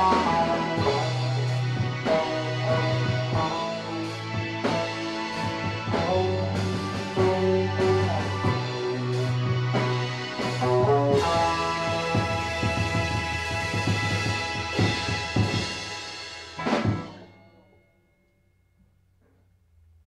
好。